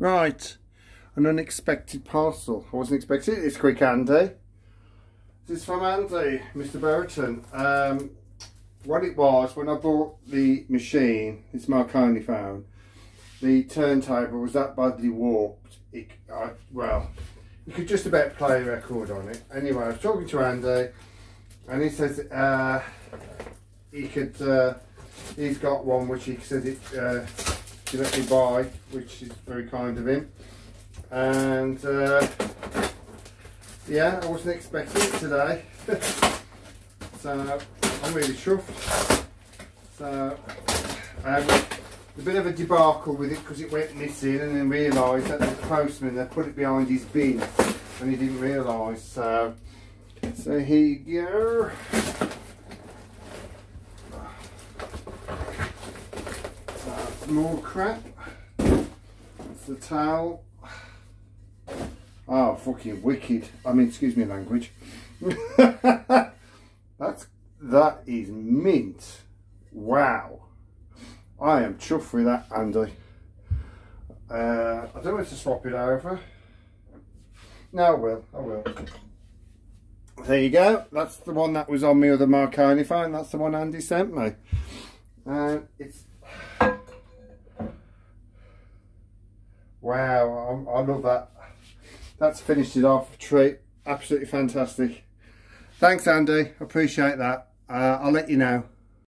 Right, an unexpected parcel. I wasn't expecting it this quick, Andy. This is from Andy, Mr. Brereton. Um, what it was, when I bought the machine, it's Marconiphone, the turntable was that badly warped. It, I, well, you could just about play a record on it. Anyway, I was talking to Andy, and he says uh, he could, uh, he's got one which he says it, uh, he let me buy, which is very kind of him. And uh, yeah, I wasn't expecting it today. so I'm really chuffed. So I had a bit of a debacle with it because it went missing and then realised that the postman had put it behind his bin and he didn't realise. So, so here you go. More crap. That's the towel. Oh, fucking wicked. I mean, excuse me language. That's, that is mint. Wow. I am chuffed with that, Andy. Uh, I don't want to swap it over. No, I will. I will. There you go. That's the one that was on me other Marconiphone. That's the one Andy sent me. And uh, it's Wow, I, I love that. That's finished it off. Treat, absolutely fantastic. Thanks, Andy. Appreciate that. Uh, I'll let you know.